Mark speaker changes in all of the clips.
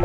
Speaker 1: 二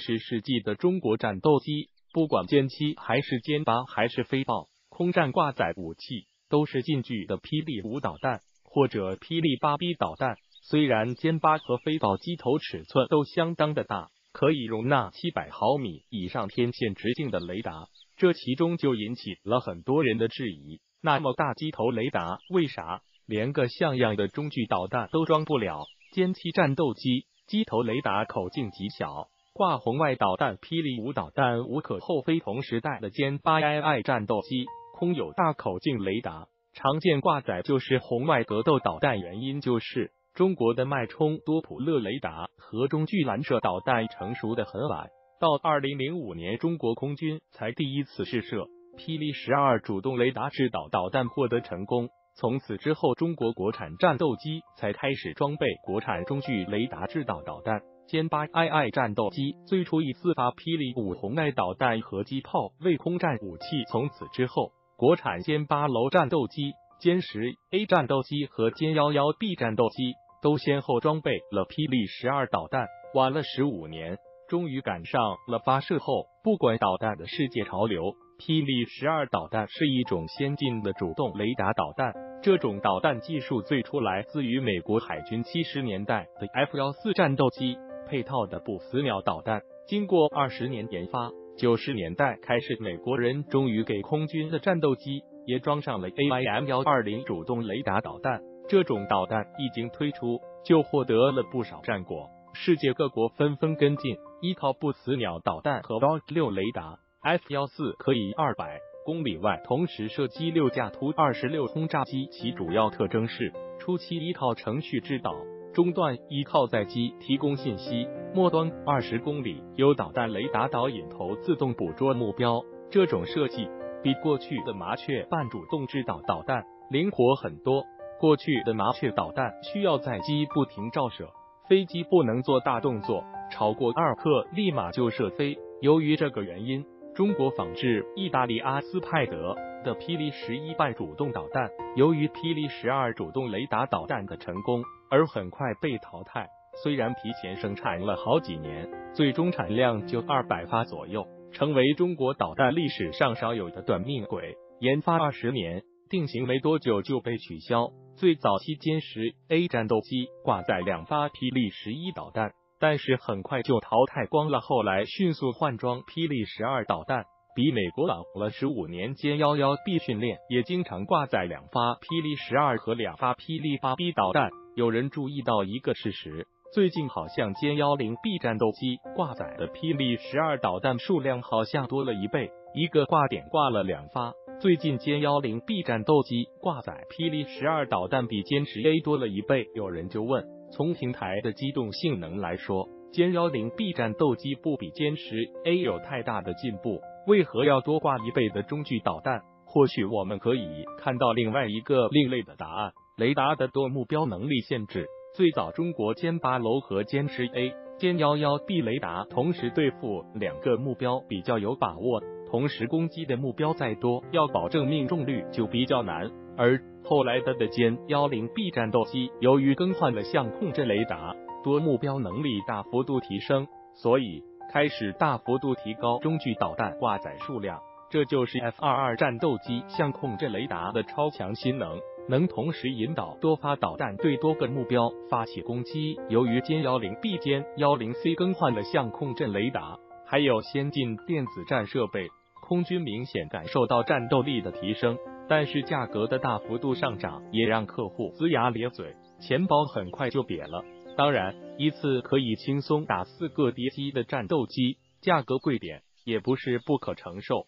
Speaker 1: 十世纪的中国战斗机，不管歼七还是歼八还是飞豹，空战挂载武器都是近距的霹雳五导弹或者霹雳八 B 导弹。虽然歼八和飞豹机头尺寸都相当的大，可以容纳七百毫米以上天线直径的雷达，这其中就引起了很多人的质疑。那么大机头雷达为啥连个像样的中距导弹都装不了？歼七战斗机机头雷达口径极小。挂红外导弹、霹雳五导弹无可厚非。同时代的歼八 II 战斗机空有大口径雷达，常见挂载就是红外格斗导弹。原因就是中国的脉冲多普勒雷达和中距拦射导弹成熟的很晚，到二零零五年中国空军才第一次试射霹雳十二主动雷达制导导弹获得成功。从此之后，中国国产战斗机才开始装备国产中距雷达制导导弹。歼八 II 战斗机最初以四发霹雳五红外导弹和机炮为空战武器。从此之后，国产歼八楼战斗机、歼十 A 战斗机和歼幺幺 B 战斗机都先后装备了霹雳十二导弹。晚了十五年，终于赶上了发射后不管导弹的世界潮流。霹雳十二导弹是一种先进的主动雷达导弹。这种导弹技术最初来自于美国海军七十年代的 F 幺四战斗机。配套的不死鸟导弹，经过二十年研发，九十年代开始，美国人终于给空军的战斗机也装上了 AIM 幺二零主动雷达导弹。这种导弹一经推出，就获得了不少战果，世界各国纷纷跟进。依靠不死鸟导弹和 Block 六雷达，F 幺四可以二百公里外同时射击六架图二十六轰炸机。其主要特征是，初期依靠程序制导。中段依靠载机提供信息，末端二十公里由导弹雷达导引头自动捕捉目标。这种设计比过去的麻雀半主动制导导弹灵活很多。过去的麻雀导弹需要载机不停照射，飞机不能做大动作，超过二克立马就射飞。由于这个原因，中国仿制意大利阿斯派德的霹雳十一半主动导弹，由于霹雳十二主动雷达导弹的成功。而很快被淘汰。虽然提前生产了好几年，最终产量就二百发左右，成为中国导弹历史上少有的短命鬼。研发二十年，定型没多久就被取消。最早期歼十 A 战斗机挂载两发霹雳十一导弹，但是很快就淘汰光了。后来迅速换装霹雳十二导弹，比美国晚了十五年。歼幺幺 B 训练也经常挂载两发霹雳十二和两发霹雳八 B 导弹。有人注意到一个事实，最近好像歼幺零 B 战斗机挂载的霹雳十二导弹数量好像多了一倍，一个挂点挂了两发。最近歼幺零 B 战斗机挂载霹雳十二导弹比歼十 A 多了一倍，有人就问：从平台的机动性能来说，歼幺零 B 战斗机不比歼十 A 有太大的进步，为何要多挂一倍的中距导弹？或许我们可以看到另外一个另类的答案。雷达的多目标能力限制，最早中国歼八楼和歼十 A、歼幺幺 B 雷达同时对付两个目标比较有把握，同时攻击的目标再多，要保证命中率就比较难。而后来的的歼幺零 B 战斗机由于更换了相控阵雷达，多目标能力大幅度提升，所以开始大幅度提高中距导弹挂载数量。这就是 F 二二战斗机相控阵雷达的超强新能。能同时引导多发导弹对多个目标发起攻击。由于歼幺零 B、歼幺零 C 更换了相控阵雷达，还有先进电子战设备，空军明显感受到战斗力的提升。但是价格的大幅度上涨也让客户龇牙咧嘴，钱包很快就瘪了。当然，一次可以轻松打四个敌机的战斗机，价格贵点也不是不可承受。